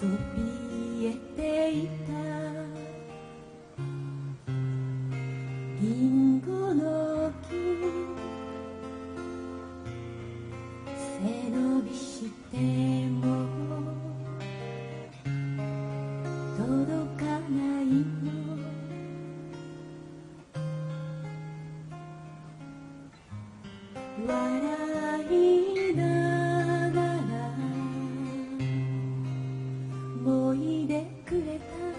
そびえていた。リンゴの木背伸びしても届かないの。笑でくれた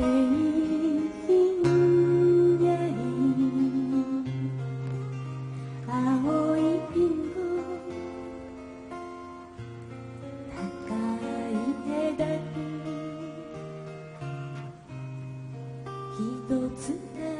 一つだ